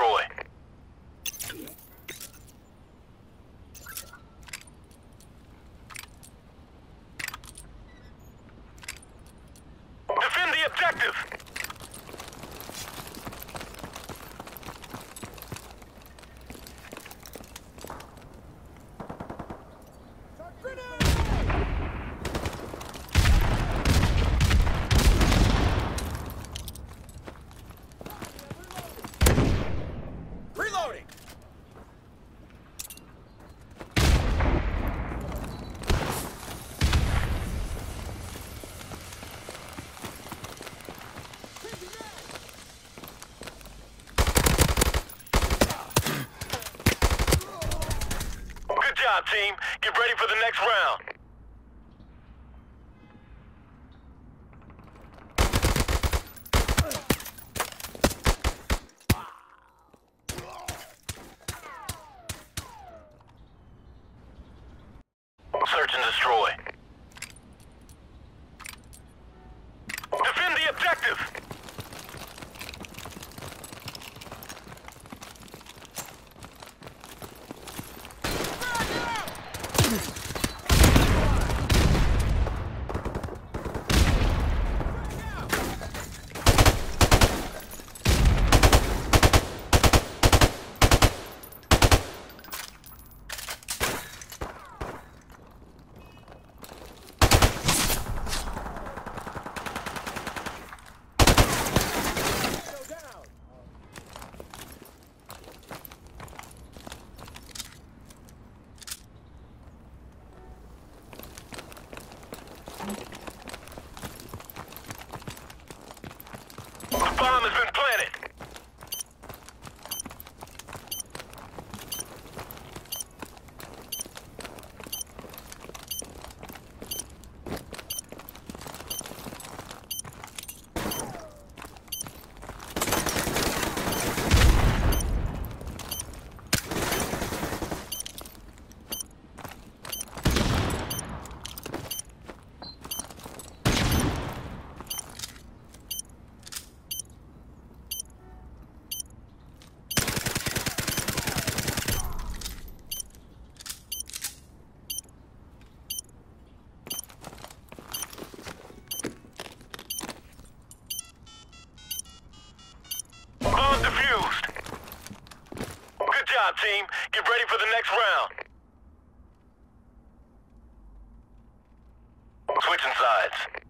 destroy. team, get ready for the next round. out, team. Get ready for the next round. Switching sides.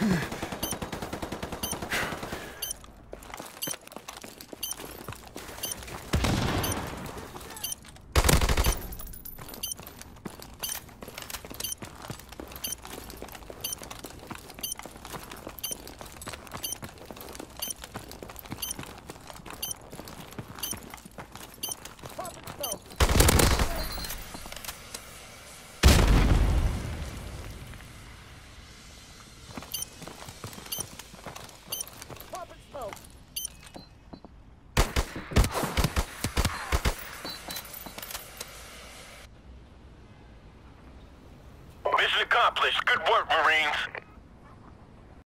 Yeah. Accomplished. Good work, Marines.